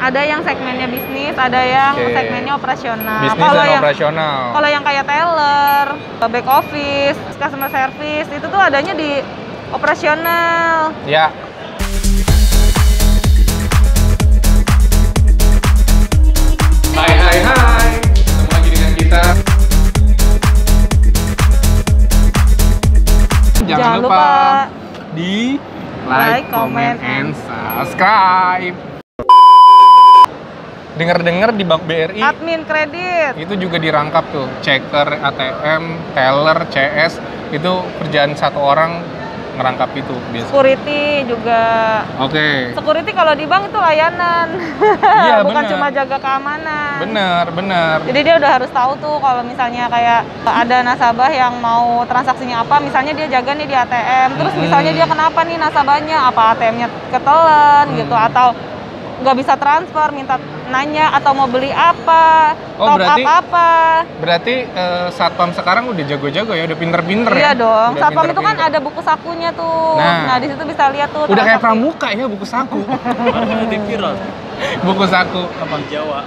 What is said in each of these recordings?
Ada yang segmennya bisnis, ada yang Oke. segmennya operasional. Bisnis kalau dan yang operasional. kalau yang kayak teller, back office, customer service itu tuh adanya di operasional. Ya. Hai hai hai. Ketemu lagi dengan kita. Jangan, lupa, di like, like, comment, comment, and subscribe. Dengar-dengar di Bank BRI Admin kredit. itu juga dirangkap tuh checker, ATM, teller, CS itu kerjaan satu orang ngerangkap itu biasa. Security juga. Oke. Security kalau di bank itu layanan. Iya, Bukan benar. cuma jaga keamanan. Bener, bener. Jadi dia udah harus tahu tuh kalau misalnya kayak ada nasabah yang mau transaksinya apa, misalnya dia jaga nih di ATM, terus Hmm. misalnya dia kenapa nih nasabahnya, apa ATM-nya ketelan Hmm. gitu, atau nggak bisa transfer, minta nanya atau mau beli apa, Oh, top berarti- up apa. Berarti eh, satpam sekarang udah jago-jago ya, udah pinter-pinter ya? Iya dong. Udah Satpam itu kan ada buku sakunya tuh. Nah. Nah, di situ bisa lihat tuh. Udah kayak pramuka ya buku saku. Viral buku saku apa? di Jawa.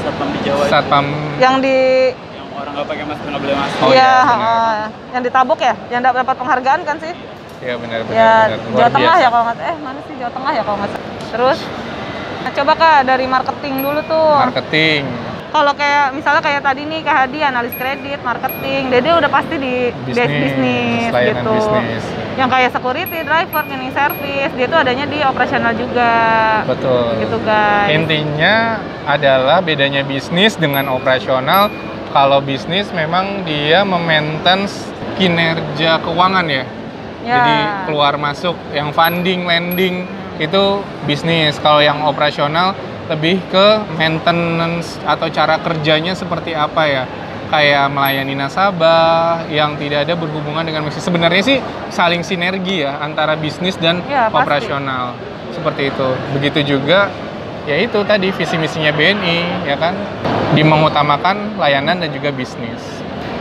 Satpam di Jawa itu Satpam. Yang di yang orang nggak pakai masker nggak boleh masuk. Oh, iya, iya, benar. heeh. yang ditabuk ya, yang dap- dapat penghargaan kan sih? Iya benar benar. ya benar. Jawa Tengah biasa. ya kalau nggak eh mana sih Jawa Tengah ya kalau nggak. Terus nah, coba kak dari marketing dulu tuh. Marketing. Kalau kayak misalnya kayak tadi nih Kak Hadi analis kredit, marketing, Dede udah pasti di Bisnis, bisnis gitu. bisnis. Yang kayak security, driver, cleaning service, dia tuh adanya di operasional juga. Betul. Gitu guys. Intinya adalah bedanya bisnis dengan operasional. Kalau bisnis memang dia memaintain kinerja keuangan ya. Ya. Jadi keluar masuk yang funding, lending itu bisnis. Kalau yang operasional lebih ke maintenance atau cara kerjanya seperti apa ya? Kayak melayani nasabah yang tidak ada berhubungan dengan bisnis. Sebenarnya sih saling sinergi ya antara bisnis dan Ya, pasti. operasional. Seperti itu. Begitu juga ya itu tadi visi misinya BNI ya kan di mengutamakan layanan dan juga bisnis.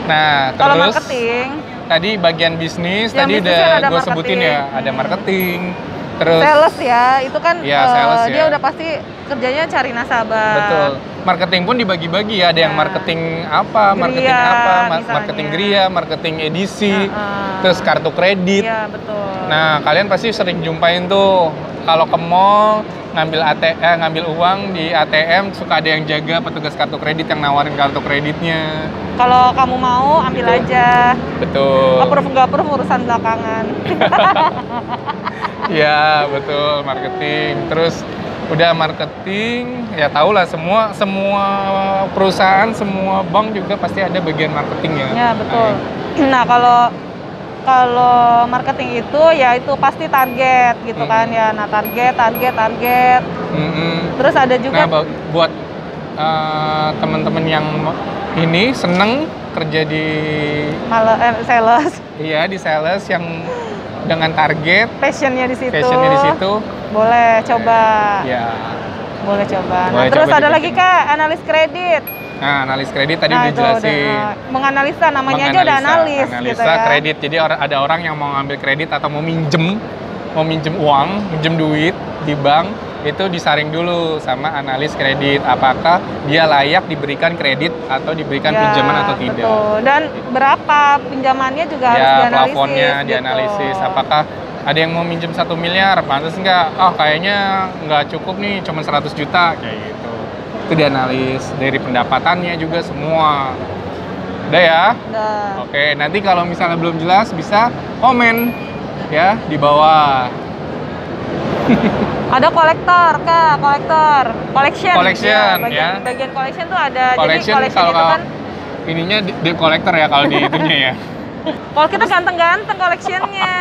Nah, Kalau terus marketing, tadi bagian bisnis Yang tadi udah gue sebutin ya ada marketing terus sales ya, itu kan Iya, eh, sales dia ya. udah pasti kerjanya cari nasabah. betul marketing pun dibagi-bagi ya ada yang Nah. marketing apa marketing apa ma- misalnya. marketing gria marketing edisi Heeh. terus kartu kredit Iya betul. nah kalian pasti sering jumpain tuh kalau ke mall ngambil ATM eh, ngambil uang di ATM suka ada yang jaga petugas kartu kredit yang nawarin kartu kreditnya Kalau kamu mau ambil Gitu. aja. betul Approve nggak approve urusan belakangan. Ya betul marketing. Terus udah marketing ya tau lah semua semua perusahaan semua bank juga pasti ada bagian marketing ya. ya betul. Nah kalau kalau marketing itu ya itu pasti target gitu kan Hmm. ya. Nah target, target, target. Nah, mm-mm. Terus ada juga Nah bu- buat eh, teman-teman yang ini seneng kerja di malah eh, sales, iya di sales yang dengan target passionnya di situ. passionnya di situ Boleh coba. ya. Boleh coba. Nah, Boleh terus coba ada lagi kak analis kredit. Nah analis kredit tadi nah udah jelasin. udah menganalisa namanya aja udah analis analisa gitu ya. kredit. Jadi or- ada orang yang mau ngambil kredit atau mau minjem, mau minjem uang, minjem duit di bank, itu disaring dulu sama analis kredit. Apakah dia layak diberikan kredit atau diberikan Ya, pinjaman atau tidak? Betul. Dan berapa pinjamannya juga harus ya, dianalisis. plafonnya gitu. dianalisis. Apakah ada yang mau minjem satu miliar, pantas nggak? Oh, kayaknya nggak cukup nih, cuma 100 juta kayak gitu. Itu dianalis dari pendapatannya juga semua. Udah ya? Udah. Oke, nanti kalau misalnya belum jelas bisa komen ya di bawah. Ada kolektor, Kak, kolektor. Collection. Collection, bagian, ya. Bagian collection tuh ada. Collection Jadi collection kalau itu kan ininya di, di kolektor ya kalau di itunya ya. kalau kita ganteng-ganteng collectionnya.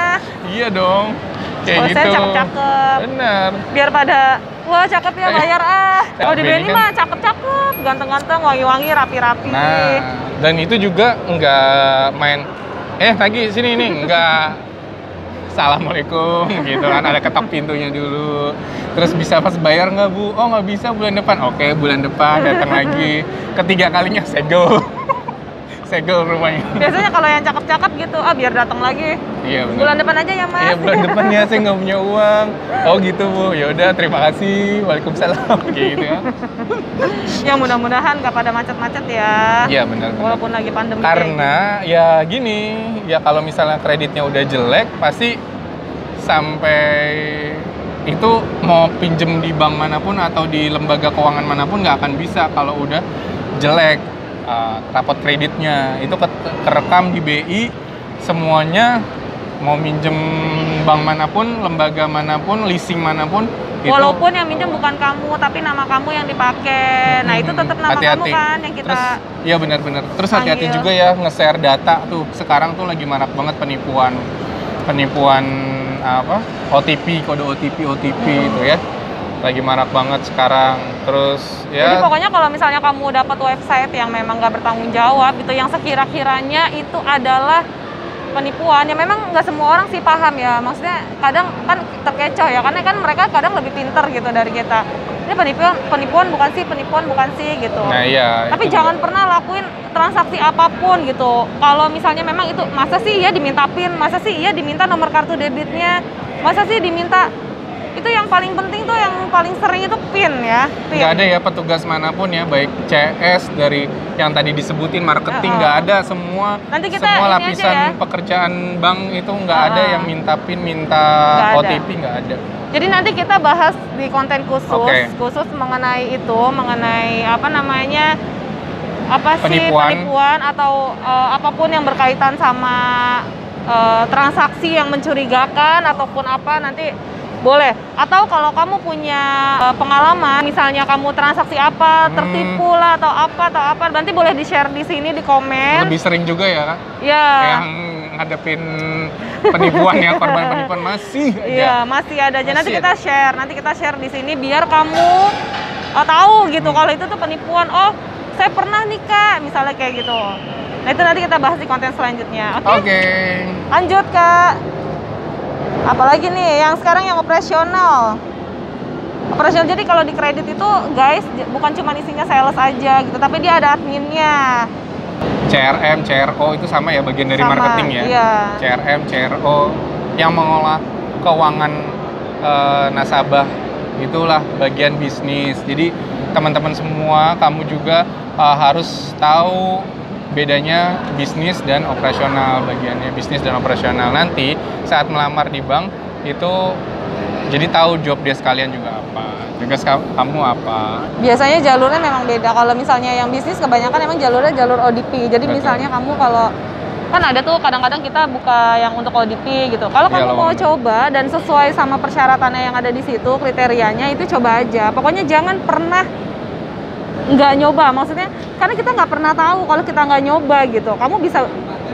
iya dong. Kayak Kalau gitu. saya cakep-cakep. Bener. Biar pada wah cakep ya bayar ah. Kalau di Tapi ini BNI kan- mah cakep-cakep, ganteng-ganteng, wangi-wangi, rapi-rapi. Nah, dan itu juga nggak main eh lagi sini nih nggak Assalamualaikum gitu kan. Ada ketok pintunya dulu. Terus bisa pas bayar nggak bu? Oh nggak bisa bulan depan. Oke bulan depan datang lagi. Ketiga kalinya segel segel rumahnya. Biasanya kalau yang cakep-cakep gitu, ah biar datang lagi. Iya benar. Bulan depan aja ya mas. Iya bulan depan ya saya nggak punya uang. Oh gitu bu. Ya udah terima kasih. Waalaikumsalam. Gitu ya. yang mudah-mudahan nggak pada macet-macet ya. Iya benar. Walaupun lagi pandemi. Karena ya gini, ya kalau misalnya kreditnya udah jelek, pasti sampai itu mau pinjem di bank mana pun atau di lembaga keuangan mana pun nggak akan bisa kalau udah jelek uh, rapot kreditnya itu ke- kerekam di BI semuanya mau minjem bank mana pun lembaga mana pun leasing mana pun itu- Walaupun yang minjem bukan kamu, tapi nama kamu yang dipakai. Nah itu tetap nama kamu Hati-hati. kan yang kita. Terus, iya benar-benar. Terus hati-hati juga ya nge-share data tuh. Sekarang tuh lagi marak banget penipuan penipuan apa? OTP, kode OTP, OTP itu ya. Lagi marak banget sekarang. Terus Jadi ya pokoknya kalau misalnya kamu dapat website yang memang nggak bertanggung jawab, itu yang sekira-kiranya itu adalah penipuan ya memang nggak semua orang sih paham ya maksudnya kadang kan terkecoh ya karena kan mereka kadang lebih pinter gitu dari kita ini penipuan penipuan bukan sih penipuan bukan sih gitu Nah, iya. tapi jangan pernah lakuin transaksi apa pun gitu kalau misalnya memang itu masa sih ya diminta pin masa sih iya diminta nomor kartu debitnya masa sih diminta itu yang paling penting tuh yang paling sering itu pin ya pin nggak ada ya petugas mana pun ya baik CS dari yang tadi disebutin marketing nggak ada semua Nanti kita semua lapisan ya. pekerjaan bank itu nggak ada Uh-uh. yang minta pin minta ada. OTP nggak ada Jadi nanti kita bahas di konten khusus, Oke. khusus mengenai itu, mengenai apa namanya, apa sih Penipuan. penipuan atau eh, apa pun yang berkaitan sama eh, transaksi yang mencurigakan ataupun apa nanti boleh. Atau kalau kamu punya eh, pengalaman, misalnya kamu transaksi apa, Hmm. tertipu lah atau apa atau apa, nanti boleh di share di sini di komen. lebih sering juga ya kan Ya. yang ngadepin penipuan ya korban penipuan masih. Iya, masih ada aja. Nanti kita share, nanti kita share di sini biar kamu uh, tahu gitu Hmm. kalau itu tuh penipuan. Oh, saya pernah nih Kak, misalnya kayak gitu. Nah, itu nanti kita bahas di konten selanjutnya. Oke? Oke. Lanjut, Kak. Apalagi nih yang sekarang yang operasional. Operasional jadi kalau di kredit itu guys bukan cuma isinya sales aja gitu, tapi dia ada adminnya. CRM, CRO itu sama ya bagian dari Sama, marketing ya. iya. CRM, CRO yang mengolah keuangan eh, nasabah itulah bagian bisnis. Jadi teman-teman semua kamu juga eh, harus tahu bedanya bisnis dan operasional bagiannya bisnis dan operasional nanti saat melamar di bank itu jadi tahu job desk kalian juga apa tugas ka- kamu apa Biasanya jalurnya memang beda. Kalau misalnya yang bisnis kebanyakan emang jalurnya jalur ODP. Jadi Betul. misalnya kamu kalau kan ada tuh kadang-kadang kita buka yang untuk ODP gitu. Kalau Iya, kamu mau coba dan sesuai sama persyaratannya yang ada di situ kriterianya itu coba aja. Pokoknya jangan pernah nggak nyoba. Maksudnya karena kita nggak pernah tahu kalau kita nggak nyoba gitu. Kamu bisa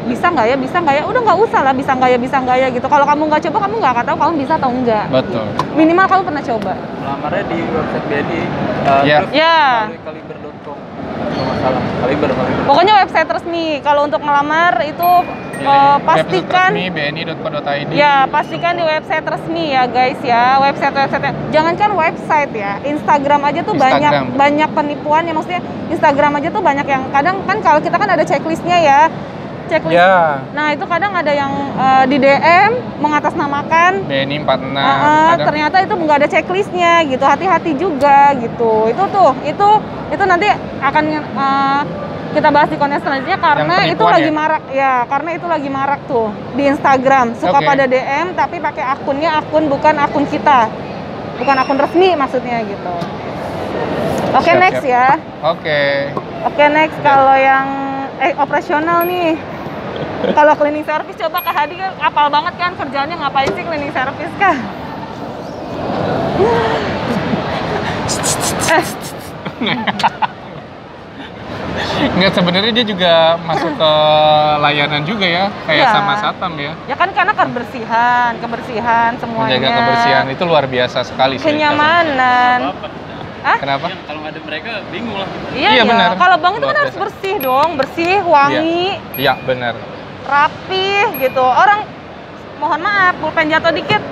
bisa nggak ya bisa nggak ya udah nggak usah lah bisa nggak ya bisa nggak ya gitu kalau kamu nggak coba kamu nggak akan tahu kamu bisa atau enggak betul minimal kamu pernah coba Melamarnya di website BNI. Uh, Ya. terus Ya. melalui Kaliber.com. Kalau nggak salah. Kaliber, Kaliber. Pokoknya website resmi. Kalau untuk melamar itu eh, website pastikan resmi bni.co.id ya pastikan di website resmi ya guys ya. Website website jangankan website ya. Instagram aja tuh banyak Instagram. banyak penipuan ya maksudnya Instagram aja tuh banyak yang kadang kan kalau kita kan ada checklistnya ya. Checklist. ya. Nah, itu kadang ada yang eh, di DM mengatasnamakan. BNI 46 Heeh, kadang- ternyata itu nggak ada checklistnya gitu. Hati-hati juga gitu. Itu tuh itu itu nanti akan eh, kita bahas di konten selanjutnya karena itu lagi ya? marak. Ya karena itu lagi marak tuh di Instagram. Suka Oke. pada DM tapi pakai akunnya akun bukan akun kita. Bukan akun resmi maksudnya gitu. Oke Siap, next siap. ya. Oke. Oke next kalau yang eh operasional nih kalau cleaning service coba Kak Hadi kan apal banget kan kerjaannya ngapain sih cleaning service Kak? Eh, Nggak sebenarnya dia juga masuk ke layanan juga ya, kayak Iya. sama satpam ya. ya kan karena kebersihan, kebersihan semuanya. Menjaga kebersihan itu luar biasa sekali sih. Kenyamanan. Hah? Kenapa? Yang kalau nggak ada mereka bingung lah. Iya, Iya, iya. benar. Kalau bank itu kan harus bersih dong, bersih, wangi, Iya, benar. rapih gitu. Orang mohon maaf, pulpen jatuh dikit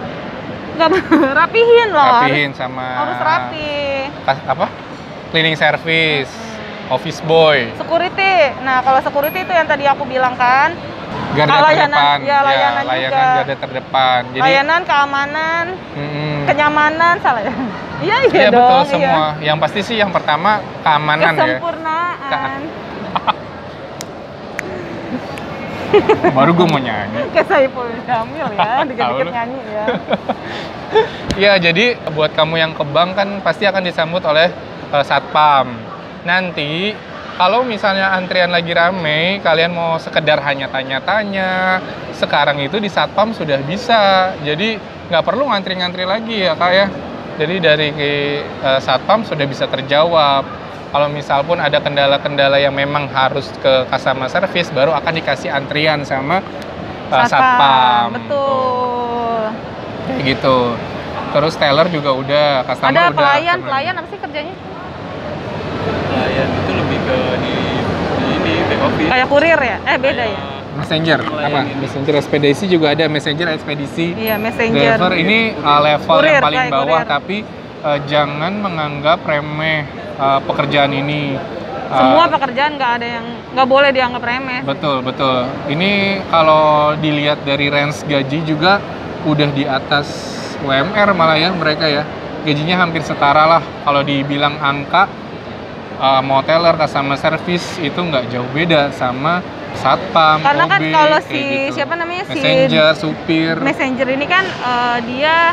nggak rapihin loh. harus- Rapihin sama Harus, rapi. kas- apa? Cleaning service, office boy. Security. Nah, kalau security itu yang tadi aku bilang kan, garda Ah, layanan, terdepan ya, layanan juga. garda terdepan jadi layanan, keamanan, mm-mm. kenyamanan, salah ya? Iya, iya Iya dong. betul iya. semua. Yang pasti sih yang pertama keamanan ya. Kesempurnaan. Baru gue mau nyanyi. Kayak Saiful Jamil ya, dikit-dikit nyanyi ya. Iya jadi buat kamu yang ke bank kan pasti akan disambut oleh eh, satpam. Nanti kalau misalnya antrian lagi rame, kalian mau sekedar hanya tanya-tanya, sekarang itu di satpam sudah bisa. Jadi nggak perlu ngantri-ngantri lagi ya kak ya. Jadi dari eh, satpam sudah bisa terjawab. Kalau misal pun ada kendala-kendala yang memang harus ke customer service, baru akan dikasih antrian sama eh, satpam. Betul. Kayak gitu. Terus teller juga udah, customer Ada udah. pelayan, temen. pelayan apa sih kerjanya? Pelayan itu lebih ke di, Kayak kurir ya? Eh beda ya? Messenger, apa? Messenger ekspedisi juga ada, messenger ekspedisi. Iya, messenger. Driver ini uh, level Kurir, yang paling bawah, kurir. tapi uh, jangan menganggap remeh uh, pekerjaan ini. Uh, Semua pekerjaan nggak ada yang nggak boleh dianggap remeh. Betul, betul. Ini kalau dilihat dari range gaji juga udah di atas UMR malah ya mereka ya. Gajinya hampir setara lah. Kalau dibilang angka, uh, mau teller, customer service itu nggak jauh beda sama satpam, Karena kan OB, kalau kayak si gitu. siapa namanya si messenger, supir. messenger ini kan eh, dia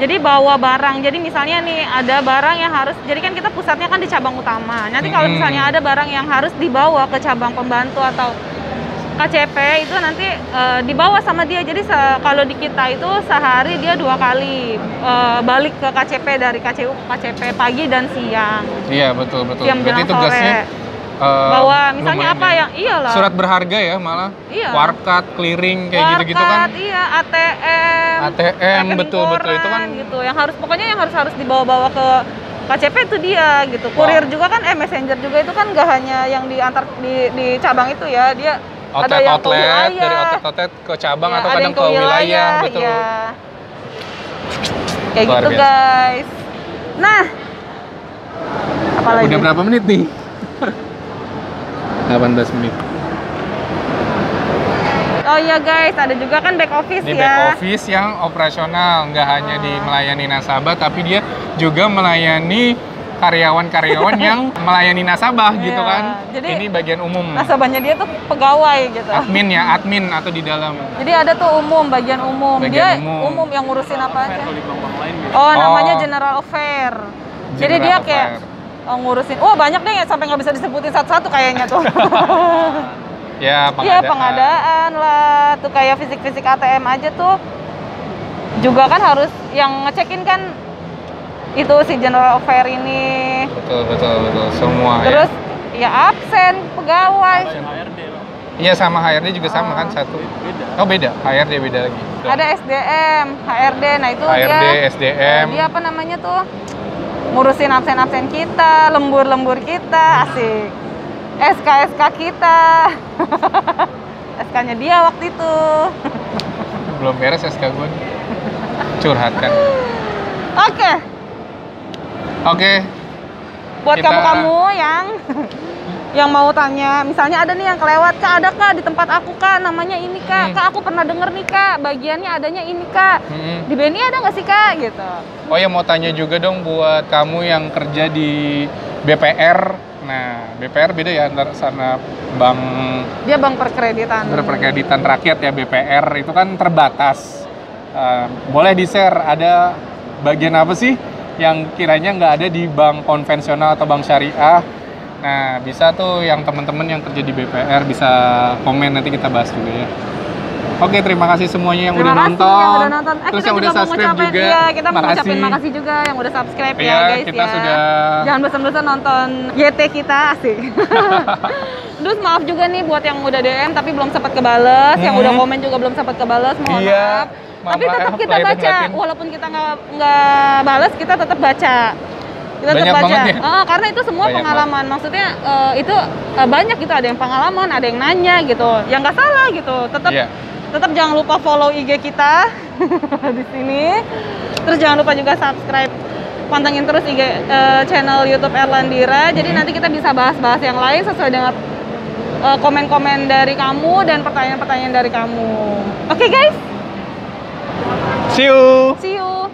jadi bawa barang. Jadi misalnya nih ada barang yang harus jadi kan kita pusatnya kan di cabang utama. Nanti kalau misalnya ada barang yang harus dibawa ke cabang pembantu atau KCP itu nanti eh, dibawa sama dia. Jadi kalau di kita itu sehari dia dua kali eh, balik ke KCP dari KCU ke KCP pagi dan siang. Iya betul betul. Siang Berarti tugasnya sore. uh, Bawa misalnya apa ya. yang iyalah. Surat berharga ya malah. Iya. Warkat, clearing kayak gitu-gitu kan. Warkat, Iya, ATM. ATM betul betul itu kan gitu. Yang harus pokoknya yang harus harus dibawa-bawa ke KCP itu dia gitu. Kurir juga kan eh messenger juga itu kan gak hanya yang diantar di di cabang itu ya. Dia ada yang ke outlet-outlet wilayah. dari outlet-outlet ke cabang ya, atau ada kadang yang ke wilayah, betul. ya. Kayak Luar gitu biasa. guys. Nah, apalagi? Udah berapa menit nih? 18 menit. Oh iya guys, ada juga kan back office Di ya. back office yang operasional, nggak hanya di melayani nasabah, tapi dia juga melayani karyawan-karyawan yang melayani nasabah Iya, gitu kan. jadi- Ini bagian umum. Nasabahnya dia tuh pegawai gitu. Admin ya, admin atau di dalam. Jadi ada tuh umum, bagian umum. Bagian dia umum. yang ngurusin apa aja. Gitu. Oh, namanya Oh. General Affair. Jadi General dia kayak Affair. oh, ngurusin. Wah, banyak deh ya sampai nggak bisa disebutin satu-satu kayaknya tuh. Ya, Iya, pengadaan. pengadaan lah. Tuh kayak fisik-fisik ATM aja tuh. Juga kan harus yang ngecekin kan itu si General Affair ini. Betul, betul, betul. Semua Terus ya. ya absen pegawai. HRD. Iya sama HRD juga sama Oh. kan satu. Beda. Oh beda, HRD beda lagi. Ada SDM, HRD. Nah, itu HRD, dia SDM. dia apa namanya tuh? Ngurusin absen-absen kita, lembur-lembur kita, asik. SK-SK kita. SK-nya dia waktu itu. Belum beres SK gue. Curhat kan. Oke, Oke, buat Kita- kamu-kamu yang yang mau tanya, misalnya ada nih yang kelewat, Kak, ada Kak di tempat aku Kak, namanya ini Kak. Hmm. Kak, aku pernah denger nih Kak, bagiannya adanya ini Kak. Mm-mm. Di BNI ada nggak sih Kak gitu? Oh ya mau tanya juga dong buat kamu yang kerja di BPR. Nah, BPR beda ya antara sana bank Dia bank perkreditan. berperkreditan rakyat ya BPR itu kan terbatas. Eh, boleh di share ada bagian apa sih yang kiranya nggak ada di bank konvensional atau bank syariah? Nah bisa tuh yang teman-teman yang kerja di BPR bisa komen nanti kita bahas juga ya. Oke terima kasih semuanya yang Terima udah kasih nonton. yang udah nonton. Eh, Terus kita yang udah mau subscribe juga. Iya, kita mau Makasih. ngucapin makasih juga yang udah subscribe ya Iya, guys kita ya. sudah Jangan bosan-bosan nonton YT kita asik. Terus maaf juga nih buat yang udah DM tapi belum sempat kebales, yang Hmm. udah komen juga belum sempat kebales, mohon Iya, maaf. Tapi tetap kita dan baca, walaupun kita nggak nggak balas, kita tetap baca. Kita tetap baca. banget ya? Ah, karena itu semua Banyak pengalaman. Maksudnya eh, itu eh, banyak gitu, ada yang pengalaman, ada yang nanya gitu. Yang nggak salah gitu. Tetap Iya. tetap jangan lupa follow IG kita di sini. Terus jangan lupa juga subscribe pantengin terus IG eh, channel YouTube Erlandira. Jadi Mhm. nanti kita bisa bahas-bahas yang lain sesuai dengan komen-komen dari kamu dan pertanyaan-pertanyaan dari kamu. Oke guys, See you. see you.